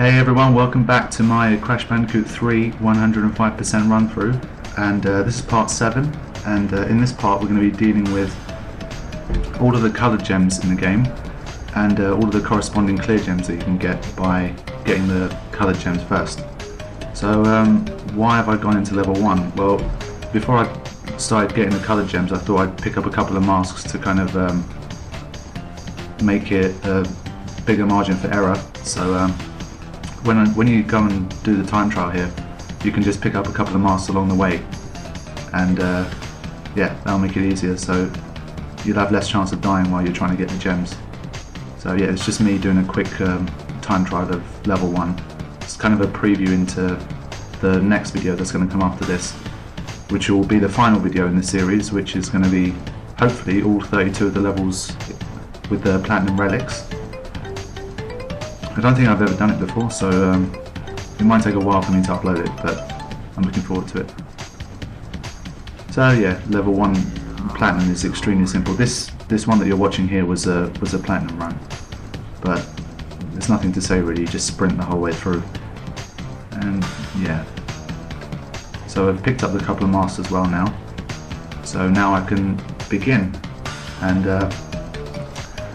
Hey everyone, welcome back to my Crash Bandicoot 3 105% run through and uh, this is part 7 and uh, in this part we're going to be dealing with all of the coloured gems in the game and uh, all of the corresponding clear gems that you can get by getting the coloured gems first. So um, why have I gone into level 1? Well before I started getting the coloured gems I thought I'd pick up a couple of masks to kind of um, make it a bigger margin for error so um, when, when you go and do the time trial here, you can just pick up a couple of masks along the way, and uh, yeah, that'll make it easier. So you'll have less chance of dying while you're trying to get the gems. So yeah, it's just me doing a quick um, time trial of level one. It's kind of a preview into the next video that's going to come after this, which will be the final video in the series, which is going to be hopefully all 32 of the levels with the platinum relics. I don't think I've ever done it before, so um, it might take a while for me to upload it, but I'm looking forward to it. So yeah, level one platinum is extremely simple. This this one that you're watching here was a was a platinum run, but there's nothing to say really. You just sprint the whole way through, and yeah. So I've picked up a couple of masks as well now. So now I can begin, and uh,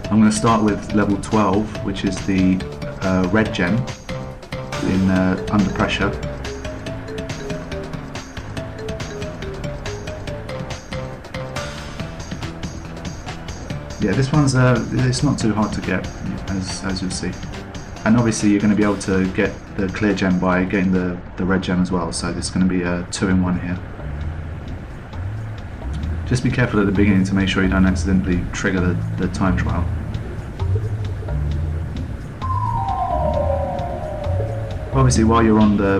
I'm going to start with level 12, which is the uh, red gem in uh, under pressure. Yeah, this one's uh, it's not too hard to get, as as you'll see. And obviously you're going to be able to get the clear gem by getting the, the red gem as well, so there's going to be a two in one here. Just be careful at the beginning to make sure you don't accidentally trigger the, the time trial. Obviously while you're on the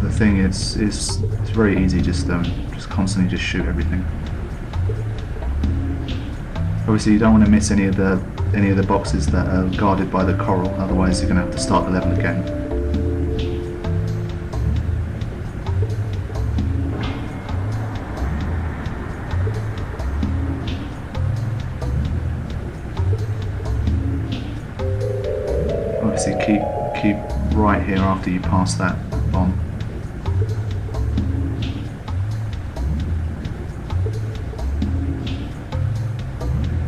the thing it's it's it's very easy just um, just constantly just shoot everything. Obviously you don't want to miss any of the any of the boxes that are guarded by the coral otherwise you're going to have to start the level again after you pass that bomb.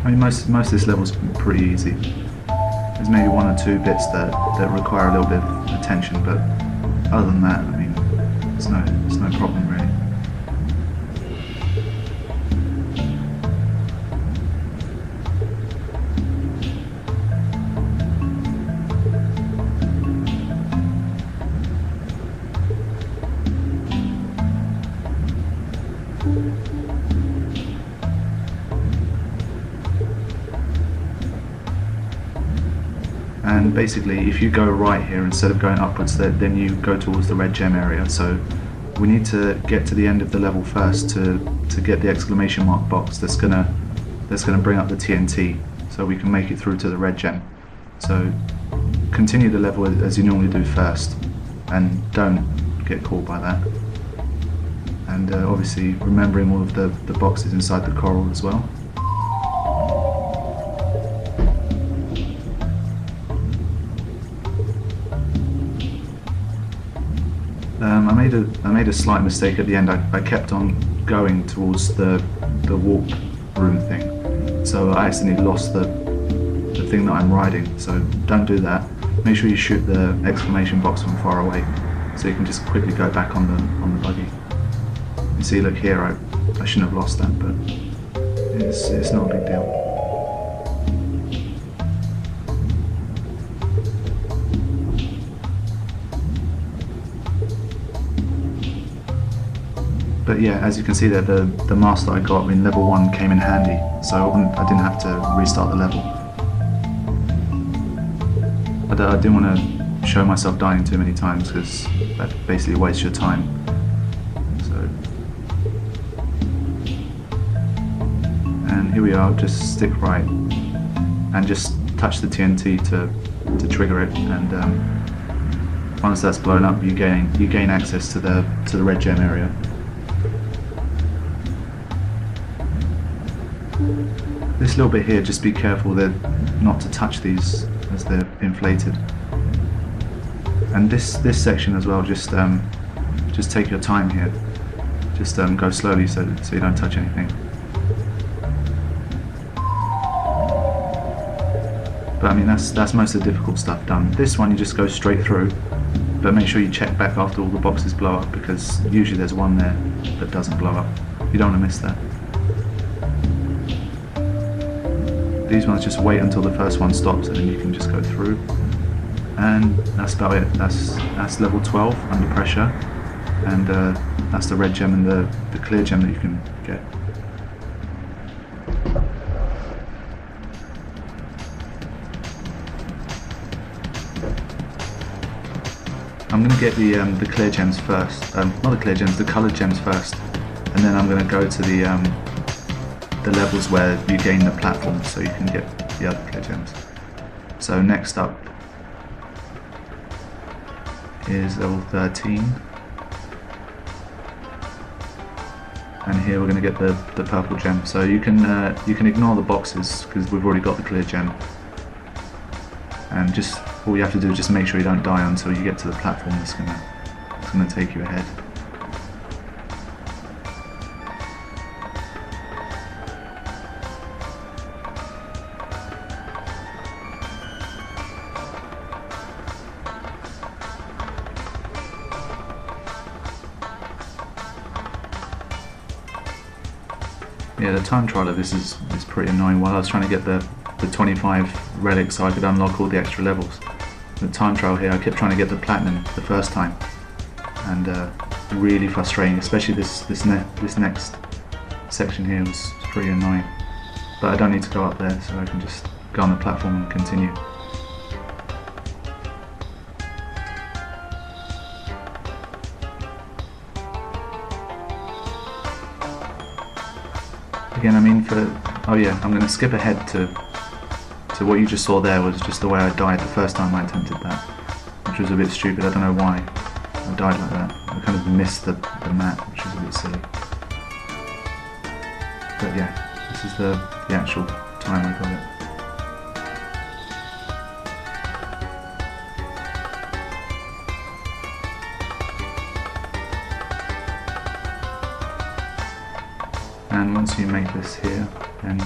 I mean, most most of this level's pretty easy. There's maybe one or two bits that, that require a little bit of attention, but other than that, I mean, it's no it's no problem really. Basically if you go right here instead of going upwards then you go towards the red gem area. So we need to get to the end of the level first to to get the exclamation mark box that's gonna that's gonna bring up the TNT so we can make it through to the red gem. So continue the level as you normally do first and don't get caught by that. And uh, obviously remembering all of the, the boxes inside the coral as well made a I made a slight mistake at the end. I, I kept on going towards the the warp room thing, so I accidentally lost the the thing that I'm riding. So don't do that. Make sure you shoot the exclamation box from far away, so you can just quickly go back on the on the buggy. You see, look here. I I shouldn't have lost that, but it's it's not a big deal. But yeah, as you can see there, the, the mask that I got in level 1 came in handy, so I, I didn't have to restart the level. But I didn't want to show myself dying too many times because that basically wastes your time. So, And here we are, just stick right and just touch the TNT to, to trigger it and um, once that's blown up you gain you gain access to the to the red gem area. This little bit here, just be careful that not to touch these as they're inflated. And this this section as well, just um, just take your time here. Just um, go slowly so so you don't touch anything. But I mean that's that's most of the difficult stuff done. This one you just go straight through, but make sure you check back after all the boxes blow up because usually there's one there that doesn't blow up. You don't want to miss that. These ones just wait until the first one stops and then you can just go through. And that's about it. That's that's level 12 under pressure. And uh, that's the red gem and the, the clear gem that you can get. I'm going to get the um, the clear gems first. Um, not the clear gems, the coloured gems first. And then I'm going to go to the um, the levels where you gain the platform so you can get the other clear gems. So next up is level 13. And here we're going to get the, the purple gem. So you can uh, you can ignore the boxes because we've already got the clear gem. And just all you have to do is just make sure you don't die until you get to the platform that's that's gonna take you ahead. Yeah, the time trial of this is, is pretty annoying. While I was trying to get the, the 25 relics so I could unlock all the extra levels. The time trial here, I kept trying to get the platinum the first time. And uh, really frustrating, especially this, this, ne this next section here was pretty annoying. But I don't need to go up there, so I can just go on the platform and continue. Again, I mean for... Oh yeah, I'm going to skip ahead to to what you just saw there was just the way I died the first time I attempted that. Which was a bit stupid, I don't know why I died like that. I kind of missed the, the map, which was a bit silly. But yeah, this is the, the actual time I got it. Once you make this here, then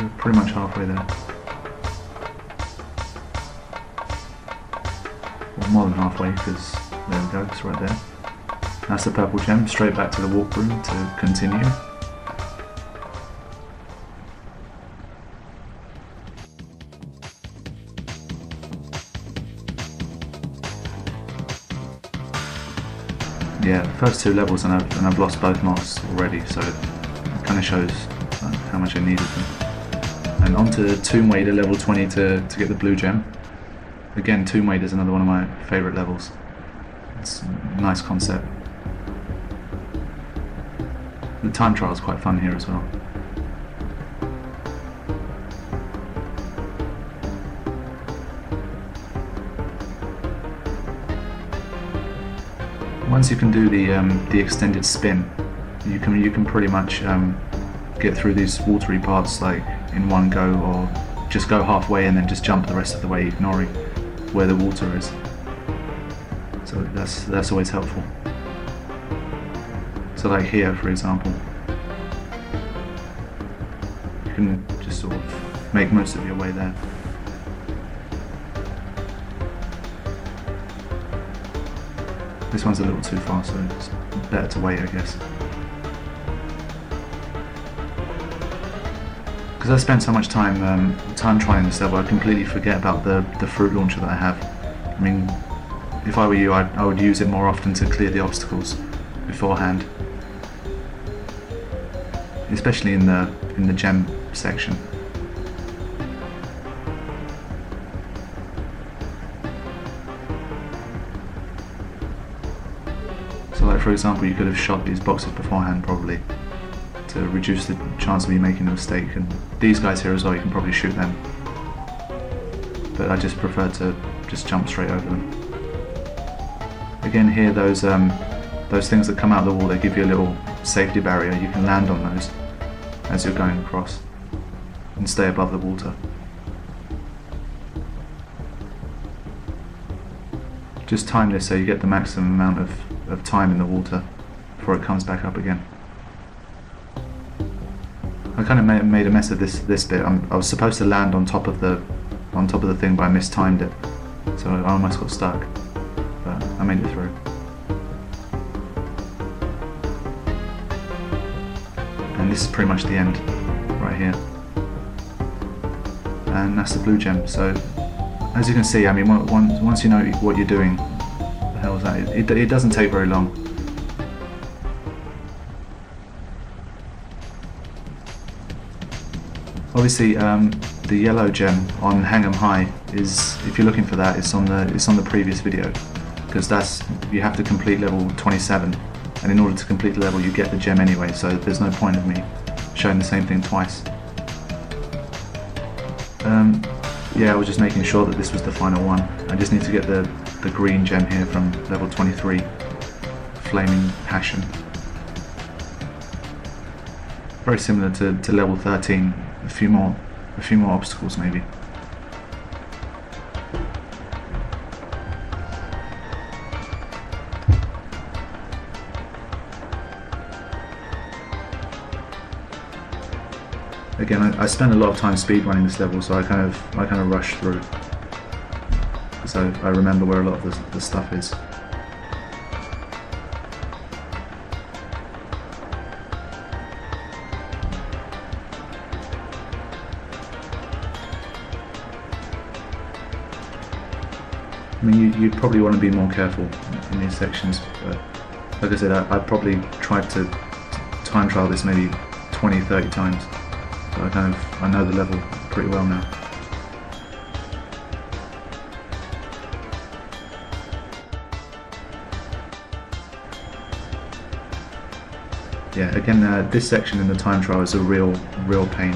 you're pretty much halfway there. Well, more than halfway, because there we go, it's right there. That's the purple gem, straight back to the warp room to continue. Yeah, first two levels and I've, and I've lost both moths already, so kind of shows uh, how much I needed them. And onto Tomb Wader level 20 to, to get the blue gem. Again, Tomb Wader is another one of my favourite levels. It's a nice concept. The time trial is quite fun here as well. Once you can do the um, the extended spin, you can you can pretty much um, get through these watery parts like in one go, or just go halfway and then just jump the rest of the way, ignoring where the water is. So that's that's always helpful. So like here, for example, you can just sort of make most of your way there. This one's a little too far, so it's better to wait, I guess. Because I spend so much time um, time trying this level, I completely forget about the, the fruit launcher that I have. I mean, if I were you, I'd, I would use it more often to clear the obstacles beforehand. Especially in the in the gem section. So like for example you could have shot these boxes beforehand probably to reduce the chance of you making a mistake and these guys here as well you can probably shoot them but I just prefer to just jump straight over them. Again here those um, those things that come out of the wall they give you a little safety barrier you can land on those as you're going across and stay above the water. just time this so you get the maximum amount of, of time in the water before it comes back up again. Kind of made, made a mess of this this bit. I'm, I was supposed to land on top of the on top of the thing, but I mistimed it, so I almost got stuck. But I made it through. And this is pretty much the end, right here. And that's the blue gem. So as you can see, I mean, once once you know what you're doing, the hell is that? It, it, it doesn't take very long. Obviously, um, the yellow gem on Hang 'em High is, if you're looking for that, it's on the it's on the previous video, because that's you have to complete level 27, and in order to complete the level, you get the gem anyway. So there's no point of me showing the same thing twice. Um, yeah, I was just making sure that this was the final one. I just need to get the the green gem here from level 23, Flaming Passion. Very similar to, to level 13, a few more a few more obstacles maybe. Again, I, I spent a lot of time speedrunning this level, so I kind of I kind of rushed through. So I remember where a lot of the, the stuff is. Mean, you, would probably want to be more careful in these sections, but like I said, I, I probably tried to time trial this maybe 20, 30 times, so I kind of, I know the level pretty well now. Yeah, again, uh, this section in the time trial is a real, real pain.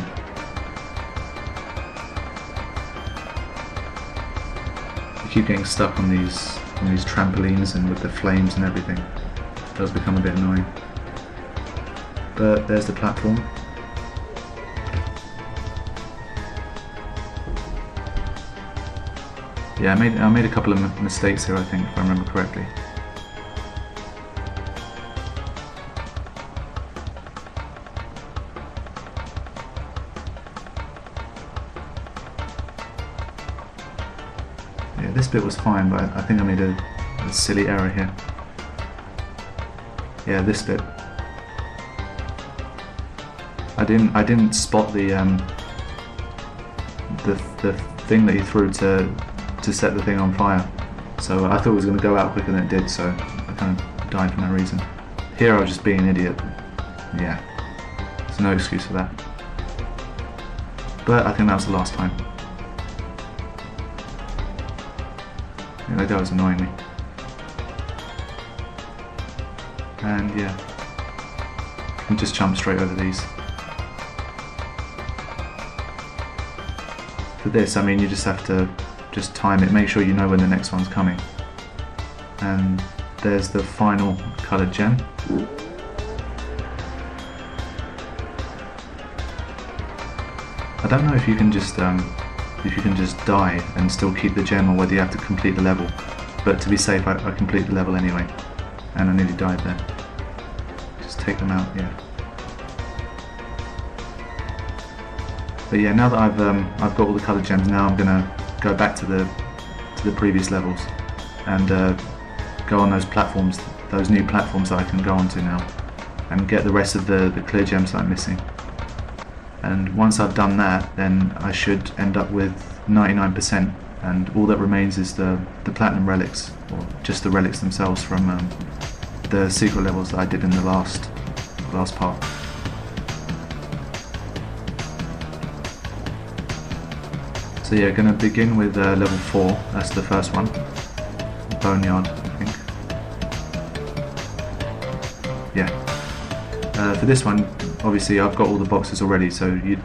Keep getting stuck on these on these trampolines and with the flames and everything. It does become a bit annoying. But there's the platform. Yeah, I made I made a couple of mistakes here, I think, if I remember correctly. Bit was fine, but I think I made a, a silly error here. Yeah, this bit. I didn't I didn't spot the um, the the thing that he threw to to set the thing on fire. So I thought it was going to go out quicker than it did, so I kind of died for no reason. Here I was just being an idiot. Yeah, there's no excuse for that. But I think that was the last time. Yeah, that was annoying me. And yeah, can just jump straight over these. For this, I mean, you just have to just time it, make sure you know when the next one's coming. And there's the final coloured gem. I don't know if you can just um, if you can just die and still keep the gem or whether you have to complete the level. But to be safe, I, I complete the level anyway. And I nearly died there. Just take them out, yeah. But yeah, now that I've um, I've got all the coloured gems, now I'm gonna go back to the to the previous levels and uh, go on those platforms, those new platforms that I can go onto now, and get the rest of the the clear gems that I'm missing and once I've done that then I should end up with 99% and all that remains is the, the platinum relics or just the relics themselves from um, the secret levels that I did in the last last part. So yeah, going to begin with uh, level 4, that's the first one, Boneyard I think. Yeah. Uh, for this one, obviously I've got all the boxes already, so you,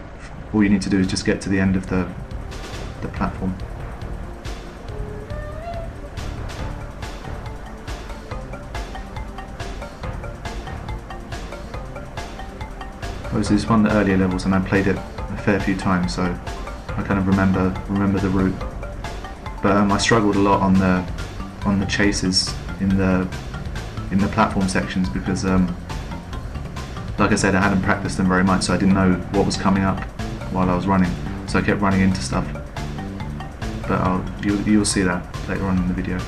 all you need to do is just get to the end of the, the platform. Obviously this one of the earlier levels and I played it a fair few times, so I kind of remember remember the route. But um, I struggled a lot on the on the chases in the in the platform sections because um, like I said I hadn't practiced them very much so I didn't know what was coming up while I was running so I kept running into stuff but I'll, you'll, you'll see that later on in the video.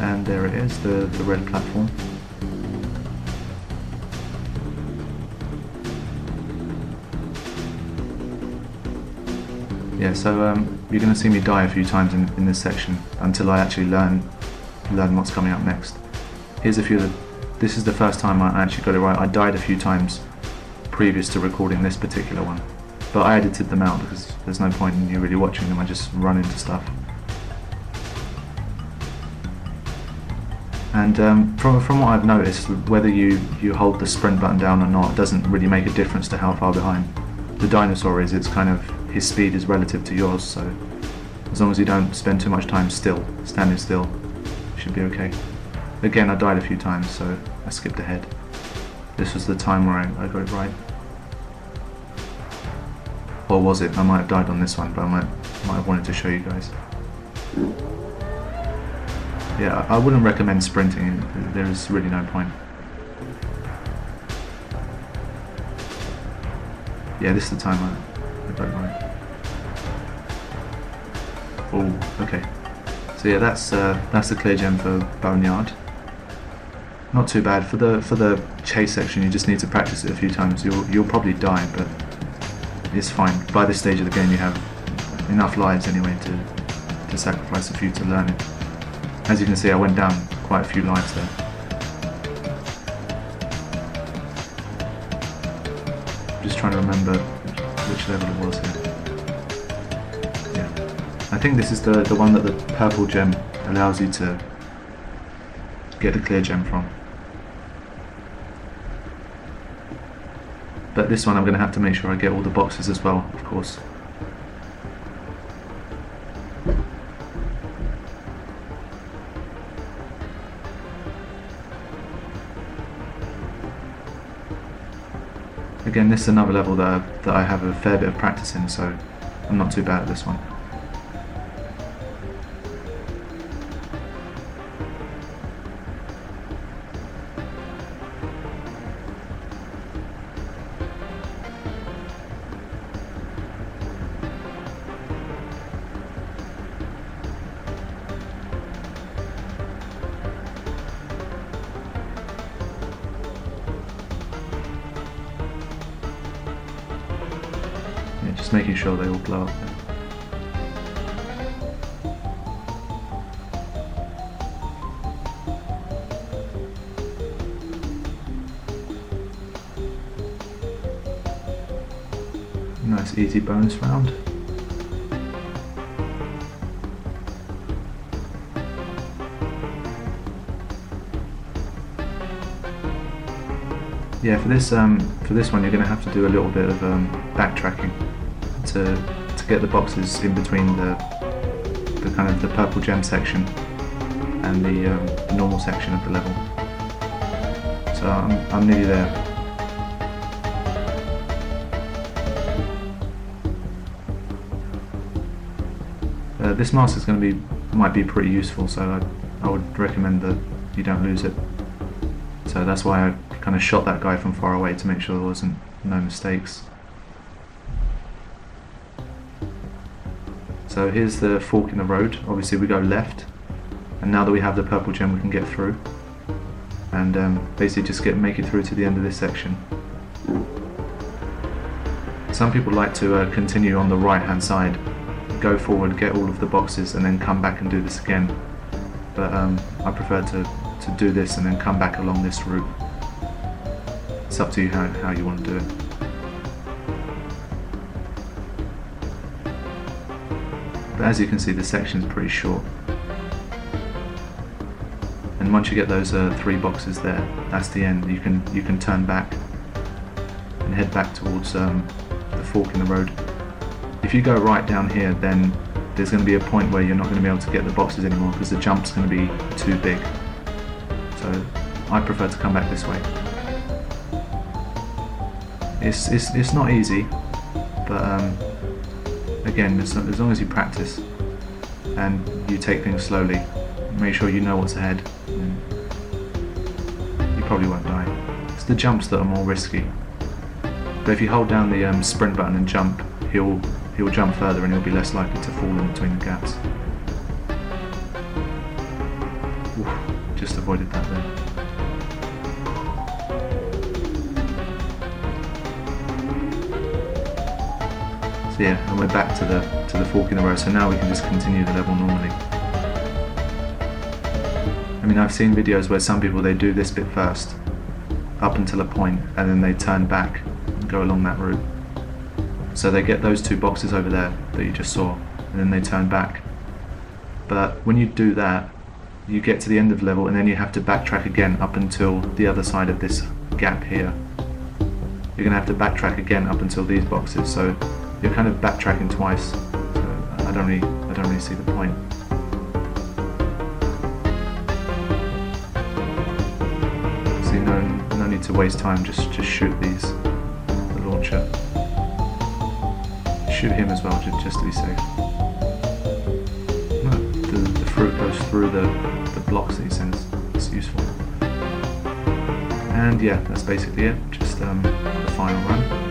and there it is, the, the red platform. So um, you're going to see me die a few times in, in this section until I actually learn learn what's coming up next. Here's a few of the, this is the first time I actually got it right. I died a few times previous to recording this particular one, but I edited them out because there's no point in you really watching them, I just run into stuff. And um, from, from what I've noticed, whether you, you hold the sprint button down or not doesn't really make a difference to how far behind the dinosaur is. It's kind of, his speed is relative to yours, so as long as you don't spend too much time still, standing still, should be okay. Again, I died a few times, so I skipped ahead. This was the time where I, I got it right. Or was it? I might have died on this one, but I might, might have wanted to show you guys yeah, I wouldn't recommend sprinting. There is really no point. Yeah, this is the time I, I right. Oh, okay. So yeah, that's uh, that's the clear gem for Boneyard. Not too bad for the for the chase section. You just need to practice it a few times. You'll you'll probably die, but it's fine. By this stage of the game, you have enough lives anyway to to sacrifice a few to learn it. As you can see, I went down quite a few lives there. Just trying to remember which level was. Yeah. I think this is the, the one that the purple gem allows you to get the clear gem from. But this one I'm going to have to make sure I get all the boxes as well, of course. Again, this is another level that that I have a fair bit of practice in, so I'm not too bad at this one. Nice easy bonus round. Yeah, for this um, for this one, you're going to have to do a little bit of um, backtracking to, to get the boxes in between the, the kind of the purple gem section and the um, normal section of the level. So I'm, I'm nearly there. This mask is going to be might be pretty useful, so I, I would recommend that you don't lose it. So that's why I kind of shot that guy from far away to make sure there wasn't no mistakes. So here's the fork in the road. Obviously we go left. And now that we have the purple gem we can get through. And um, basically just get make it through to the end of this section. Some people like to uh, continue on the right hand side. Go forward, get all of the boxes and then come back and do this again. But um, I prefer to, to do this and then come back along this route. It's up to you how, how you want to do it. but as you can see the section is pretty short. And once you get those uh, three boxes there, that's the end. You can you can turn back and head back towards um, the fork in the road. If you go right down here, then there's going to be a point where you're not going to be able to get the boxes anymore because the jump's going to be too big. So I prefer to come back this way. It's, it's, it's not easy, but um, again, as, as long as you practice and you take things slowly, make sure you know what's ahead, you probably won't die. It's the jumps that are more risky. But if you hold down the um, sprint button and jump, he'll he'll jump further and he'll be less likely to fall in between the gaps. Oof, just avoided that there. So yeah, and we're back to the to the fork in the road. So now we can just continue the level normally. I mean, I've seen videos where some people they do this bit first, up until a point, and then they turn back and go along that route. So they get those two boxes over there that you just saw, and then they turn back. But when you do that, you get to the end of the level, and then you have to backtrack again up until the other side of this gap here. You're going to have to backtrack again up until these boxes. So you're kind of backtracking twice. So I don't really, I don't really see the point. See, no, no need to waste time. Just, just shoot these. The launcher. Shoot him as well, just, just to be safe. The, the fruit goes through the, the blocks that he sends. It's useful. And yeah, that's basically it. Just um, the final run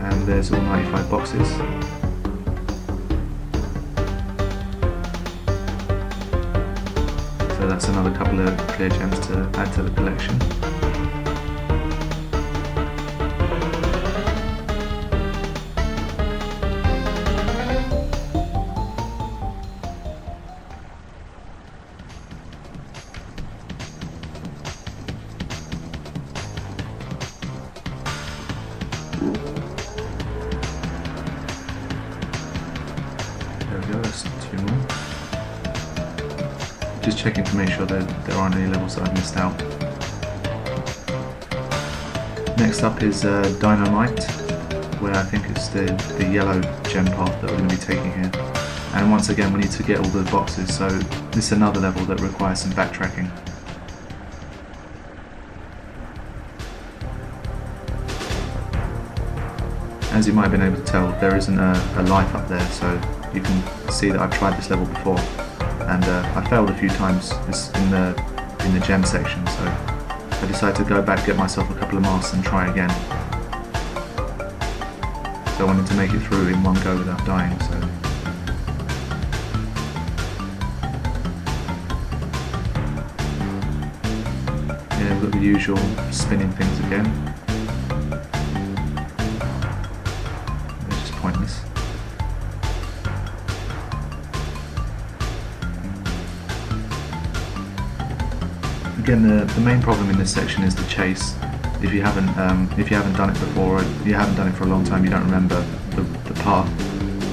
and there's all 95 boxes. So that's another couple of clear gems to add to the collection. Checking to make sure that there aren't any levels that I've missed out. Next up is uh, Dino Might, where I think it's the, the yellow gem path that we're going to be taking here. And once again we need to get all the boxes, so this is another level that requires some backtracking. As you might have been able to tell, there isn't a, a life up there, so you can see that I've tried this level before, and uh, I failed a few times in the in the gem section. So I decided to go back, get myself a couple of masks, and try again. So I wanted to make it through in one go without dying. So. Yeah, we've got the usual spinning things again. Again, the, the main problem in this section is the chase. If you haven't um, if you haven't done it before, or you haven't done it for a long time, you don't remember the, the path,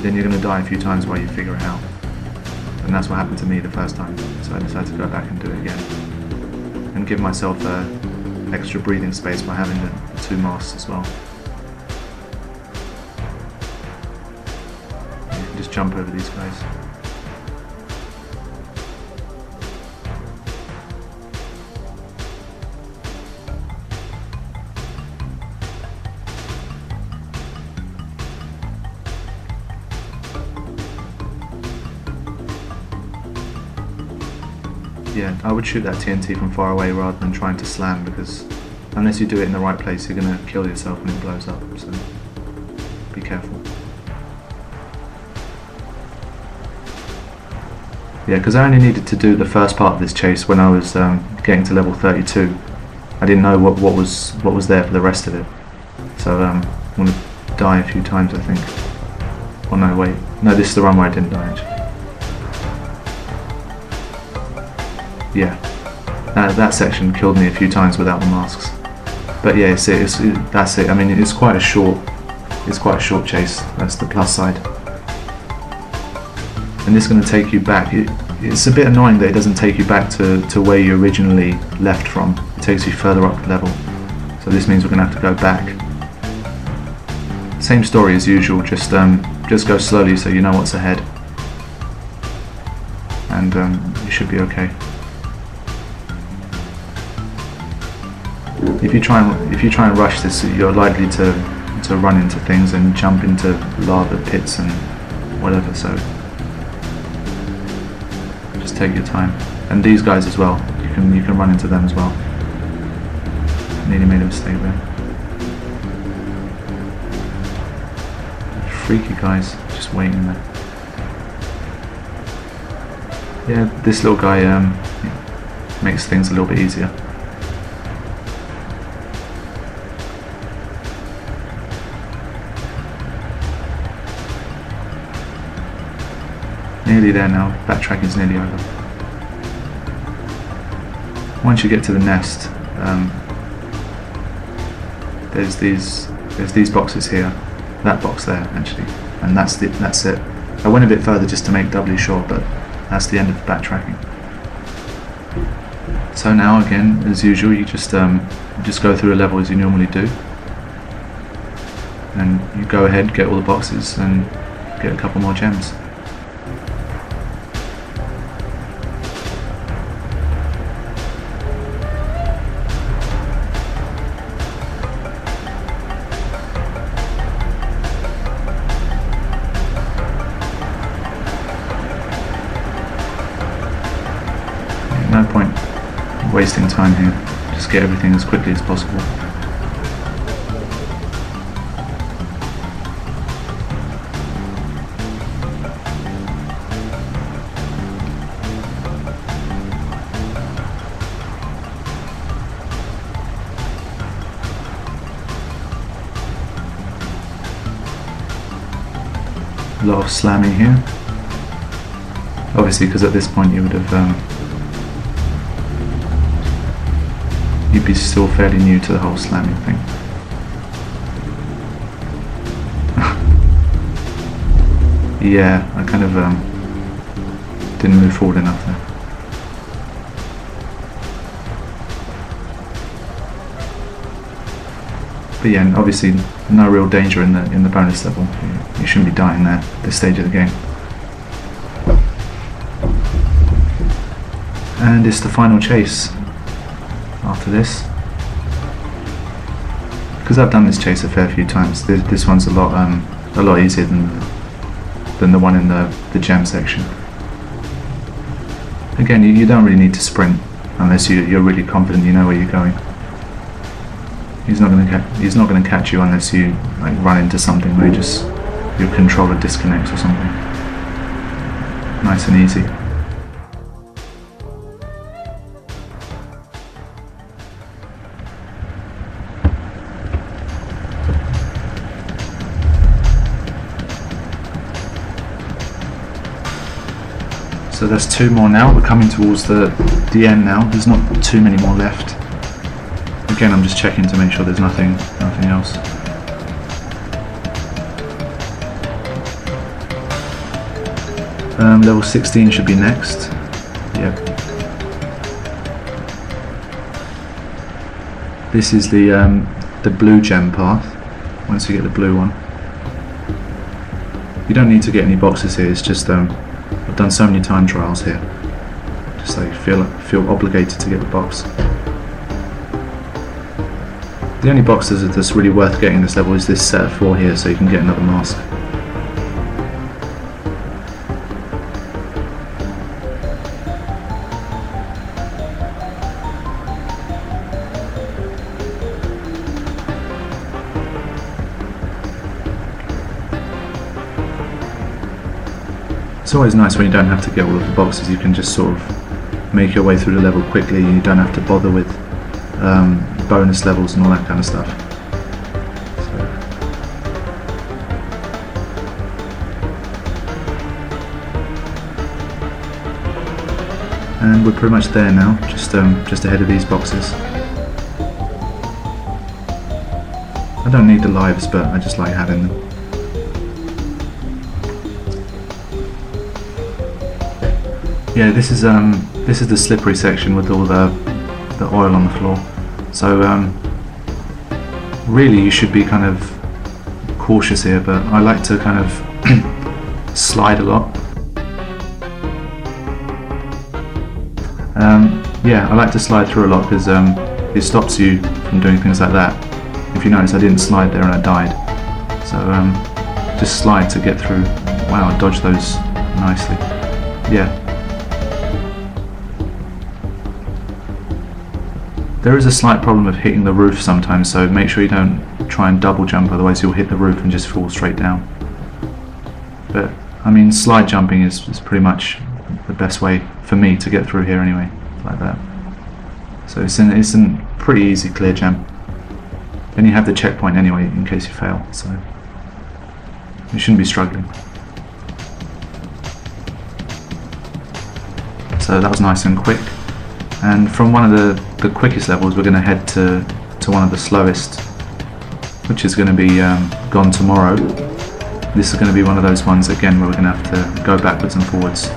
then you're going to die a few times while you figure it out. And that's what happened to me the first time. So I decided to go back and do it again, and give myself uh, extra breathing space by having the, two masks as well. Just jump over these guys. I would shoot that TNT from far away rather than trying to slam because unless you do it in the right place, you're going to kill yourself when it blows up. So be careful. Yeah, because I only needed to do the first part of this chase when I was um, getting to level 32. I didn't know what, what was what was there for the rest of it. So um, I'm going to die a few times, I think. Oh no, wait. No, this is the run where I didn't die actually. Yeah, that, that section killed me a few times without the masks. But yeah, it's, it's, it, that's it. I mean, it's quite a short, it's quite a short chase. That's the plus side. And this is going to take you back. It, it's a bit annoying that it doesn't take you back to, to where you originally left from. It takes you further up the level. So this means we're going to have to go back. Same story as usual. Just um, just go slowly so you know what's ahead, and um, you should be okay. If you try and if you try and rush this, you're likely to to run into things and jump into lava pits and whatever. So just take your time. And these guys as well. You can you can run into them as well. Nearly made a mistake there. Freaky guys just waiting there. Yeah, this little guy um, makes things a little bit easier. Nearly there now, backtracking is nearly over. Once you get to the nest, um, there's these there's these boxes here, that box there actually, and that's the, that's it. I went a bit further just to make doubly sure, but that's the end of the backtracking. So now again, as usual, you just um, just go through a level as you normally do, and you go ahead, get all the boxes, and get a couple more gems. Wasting time here. Just get everything as quickly as possible. A lot of slamming here. Obviously, because at this point you would have um, be still fairly new to the whole slamming thing. yeah, I kind of um, didn't move forward enough there. But yeah, obviously no real danger in the in the bonus level. You, shouldn't be dying there this stage of the game. And it's the final chase after this. Because I've done this chase a fair few times, this, this one's a lot um, a lot easier than than the one in the, the gem section. Again, you, you don't really need to sprint unless you, you're really confident you know where you're going. He's not going to he's not going to catch you unless you like run into something where you just your controller disconnects or something. Nice and easy. So there's two more now. We're coming towards the the end now. There's not too many more left. Again, I'm just checking to make sure there's nothing nothing else. Um, level 16 should be next. Yep. This is the um, the blue gem path. Once you get the blue one, you don't need to get any boxes here. It's just um, I've done so many time trials here. Just like feel feel obligated to get the box. The only boxes that's really worth getting this level is this set of four here, so you can get another mask. It's always nice when you don't have to get all of the boxes, you can just sort of make your way through the level quickly and you don't have to bother with um, bonus levels and all that kind of stuff. And we're pretty much there now, just um, just ahead of these boxes. I don't need the lives, but I just like having them. Yeah, this is um this is the slippery section with all the the oil on the floor. So um, really, you should be kind of cautious here, but I like to kind of slide a lot. Um, yeah, I like to slide through a lot because um, it stops you from doing things like that. If you notice, I didn't slide there and I died. So um, just slide to get through. Wow, I dodged those nicely. Yeah. There is a slight problem of hitting the roof sometimes, so make sure you don't try and double jump, otherwise you'll hit the roof and just fall straight down. But, I mean, slide jumping is, is pretty much the best way for me to get through here anyway, like that. So it's an, it's a pretty easy clear jump. Then you have the checkpoint anyway in case you fail, so you shouldn't be struggling. So that was nice and quick. And from one of the, the quickest levels we're going to head to, to one of the slowest, which is going to be um, Gone Tomorrow. This is going to be one of those ones again where we're going to have to go backwards and forwards.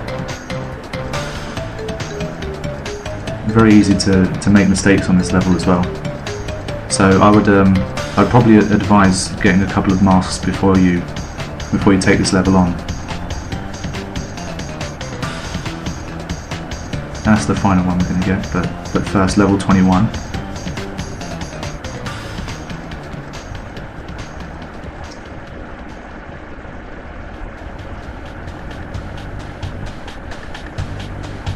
Very easy to, to make mistakes on this level as well. So I would um, I'd probably advise getting a couple of masks before you before you take this level on. That's the final one we're going to get, but, but first level 21.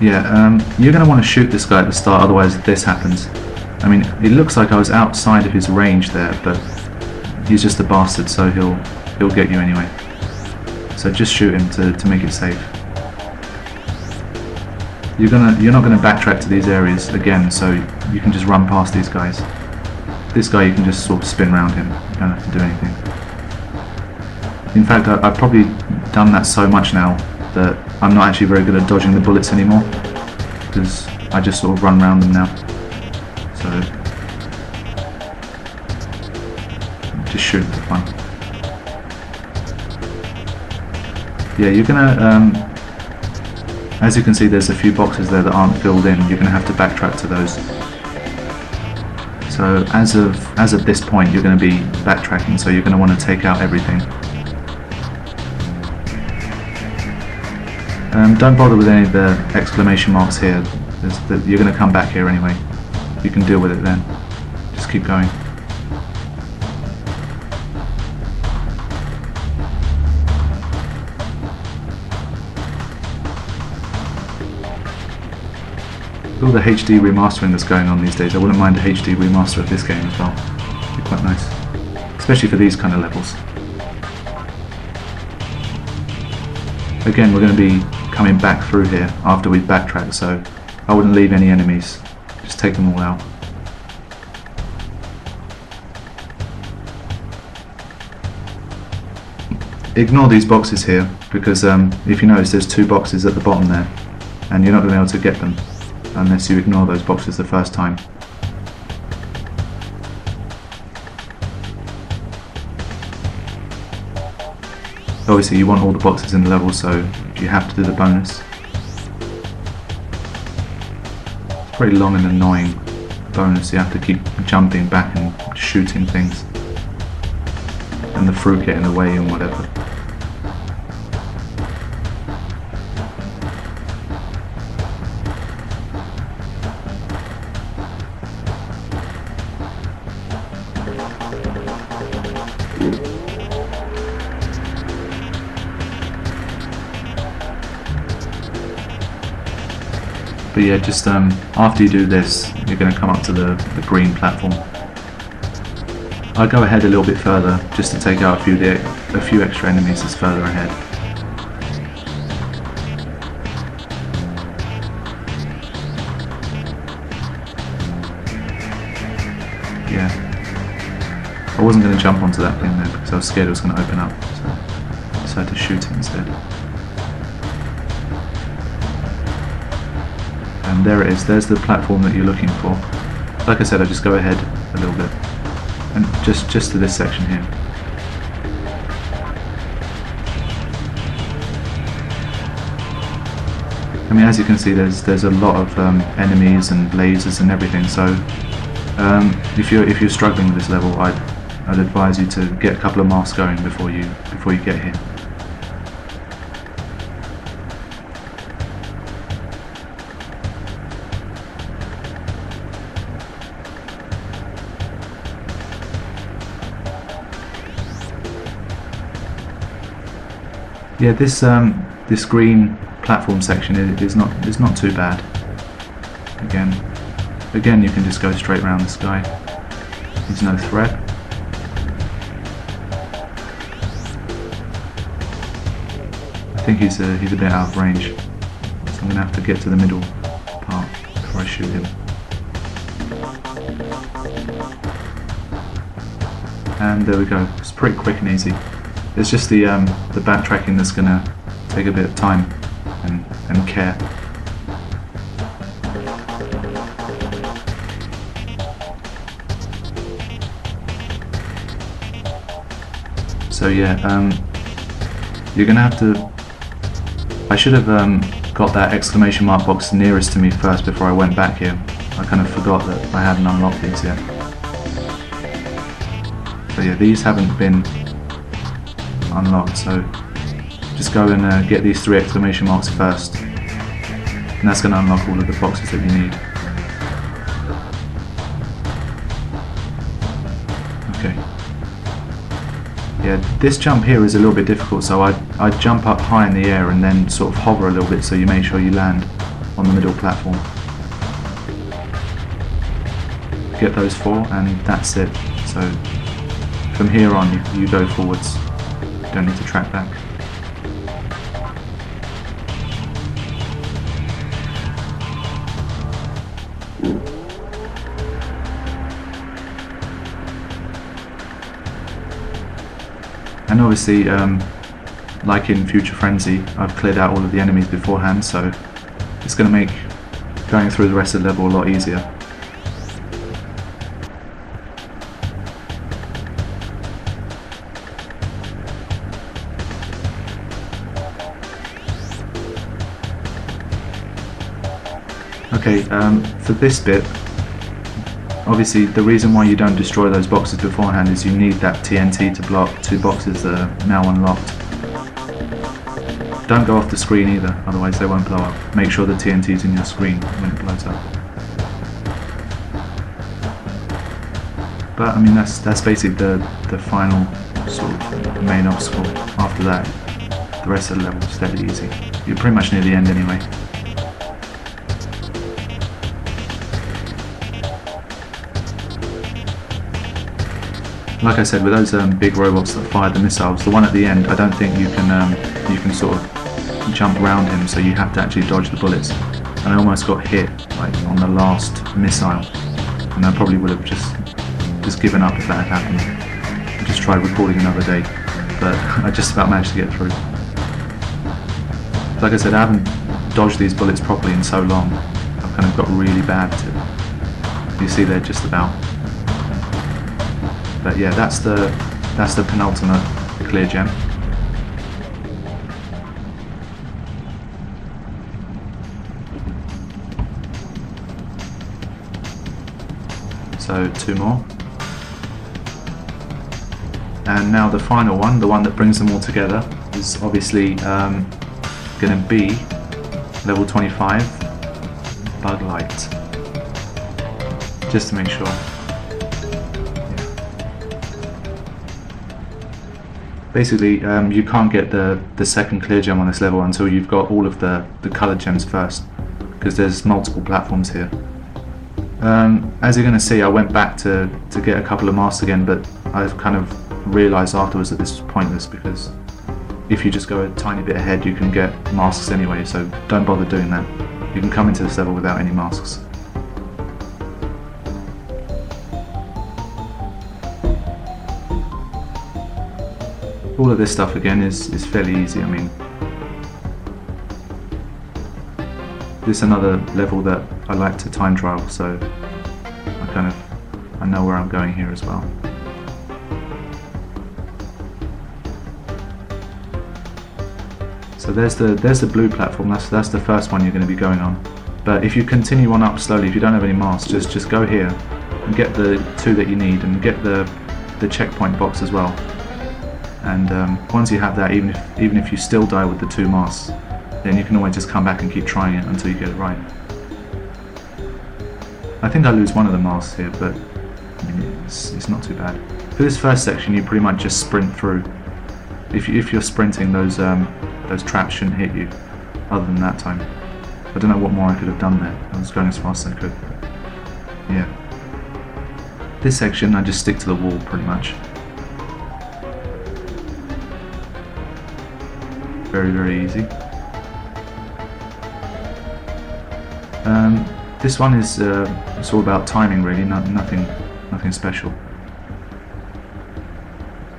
Yeah, um, you're going to want to shoot this guy at the start, otherwise this happens. I mean, it looks like I was outside of his range there, but he's just a bastard, so he'll he'll get you anyway. So just shoot him to, to make it safe. You're gonna you're not gonna backtrack to these areas again, so you can just run past these guys. This guy you can just sort of spin around him. You don't have to do anything. In fact, I, I've probably done that so much now that I'm not actually very good at dodging the bullets anymore because I just sort of run around them now. So just shoot for fun. Yeah, you're gonna. Um, as you can see, there's a few boxes there that aren't filled in. You're gonna have to backtrack to those. So as of as of this point, you're going to be backtracking. So you're going to want to take out everything. Um, don't bother with any of the exclamation marks here. The, you're going to come back here anyway. You can deal with it then. Just keep going. All the HD remastering that's going on these days, I wouldn't mind a HD remaster of this game as well. It'd be quite nice. Especially for these kind of levels. Again, we're going to be coming back through here after we've backtracked, so I wouldn't leave any enemies. Just take them all out. Ignore these boxes here, because um, if you notice there's two boxes at the bottom there, and you're not going to be able to get them unless you ignore those boxes the first time. Obviously you want all the boxes in the level so you have to do the bonus. It's pretty long and annoying bonus, you have to keep jumping back and shooting things. And the fruit get in the way and whatever. But yeah, just um, after you do this, you're going to come up to the, the green platform. I'll go ahead a little bit further just to take out a few a few extra enemies that's further ahead. Yeah. I wasn't going to jump onto that thing there because I was scared it was going to open up, so I decided to shoot it instead. There it is. There's the platform that you're looking for. Like I said I just go ahead a little bit. And just just to this section here. I mean as you can see there's there's a lot of um, enemies and lasers and everything. So um, if you're if you're struggling with this level I'd, I'd advise you to get a couple of masks going before you before you get here Yeah, this um, this green platform section is, not is not too bad. Again, again, you can just go straight around this guy. He's no threat. I think he's a, he's a bit out of range, so I'm gonna have to get to the middle part before I shoot him. And there we go. It's pretty quick and easy. It's just the um, the backtracking that's gonna take a bit of time and, and care. So yeah, um, you're gonna have to. I should have um, got that exclamation mark box nearest to me first before I went back here. I kind of forgot that I hadn't unlocked these yet. So yeah, these haven't been unlocked, so just go and uh, get these three exclamation marks first. And that's going to unlock all of the boxes that you need. Okay. Yeah, this jump here is a little bit difficult, so I I jump up high in the air and then sort of hover a little bit so you make sure you land on the middle platform. Get those four and that's it. So from here on you, you go forwards. Don't need to track back. And obviously, um, like in Future Frenzy, I've cleared out all of the enemies beforehand, so it's going to make going through the rest of the level a lot easier. Um, for this bit, obviously the reason why you don't destroy those boxes beforehand is you need that TNT to block two boxes that are now unlocked. Don't go off the screen either, otherwise they won't blow up. Make sure the TNT is in your screen when it blows up. But I mean that's that's basically the, the final sort of main obstacle. After that, the rest of the level is fairly easy. You're pretty much near the end anyway. Like I said, with those um, big robots that fire the missiles, the one at the end, I don't think you can um, you can sort of jump around him, so you have to actually dodge the bullets. And I almost got hit like on the last missile, and I probably would have just just given up if that had happened. I just tried recording another day, but I just about managed to get through. Like I said, I haven't dodged these bullets properly in so long. I've kind of got really bad. You see, they're just about but yeah, that's the that's the penultimate clear gem. So two more. And now the final one, the one that brings them all together, is obviously um, going to be level 25, Bug Lite. Just to make sure. Basically um, you can't get the, the second clear gem on this level until you've got all of the, the coloured gems first because there's multiple platforms here. Um, as you're going to see I went back to, to get a couple of masks again but I've kind of realised afterwards that this is pointless because if you just go a tiny bit ahead you can get masks anyway so don't bother doing that. You can come into this level without any masks. All of this stuff again is, is fairly easy. I mean, this is another level that I like to time trial, so I kind of I know where I'm going here as well. So there's the there's the blue platform. That's that's the first one you're going to be going on. But if you continue on up slowly, if you don't have any masks, just just go here and get the two that you need and get the the checkpoint box as well and um, once you have that, even if even if you still die with the two masks, then you can always just come back and keep trying it until you get it right. I think I lose one of the masks here, but it's, it's not too bad. For this first section, you pretty much just sprint through. If, you, if you're sprinting, those um, those traps shouldn't hit you, other than that time. I don't know what more I could have done there. I was going as fast as I could. Yeah. This section, I just stick to the wall pretty much. Very, very easy. Um, this one is uh, it's all about timing really, no, nothing, nothing special.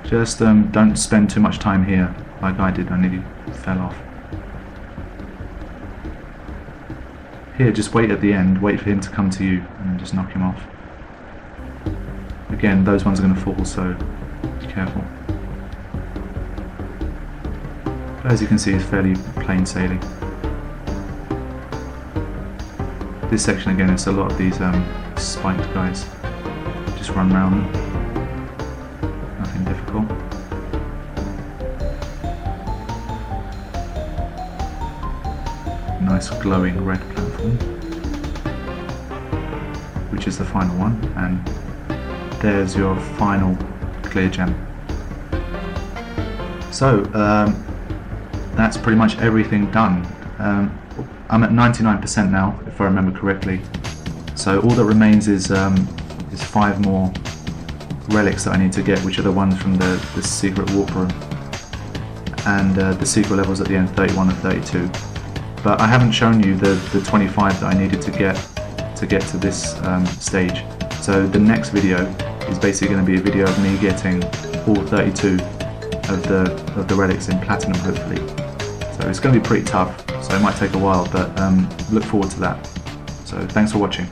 Just um, don't spend too much time here, like I did. I nearly fell off. Here, just wait at the end, wait for him to come to you, and just knock him off. Again, those ones are going to fall, so be careful. But as you can see, it's fairly plain sailing. This section again, it's a lot of these um, spiked guys. Just run around them. Nothing difficult. Nice glowing red platform. Which is the final one, and there's your final clear gem. So, um, that's pretty much everything done. Um, I'm at 99% now, if I remember correctly. So all that remains is um, is five more relics that I need to get, which are the ones from the, the secret warp room. And uh, the secret levels at the end, 31 and 32. But I haven't shown you the, the 25 that I needed to get to get to this um, stage. So the next video is basically going to be a video of me getting all 32 of the of the relics in platinum, hopefully. So it's going to be pretty tough. So it might take a while, but um, look forward to that. So thanks for watching.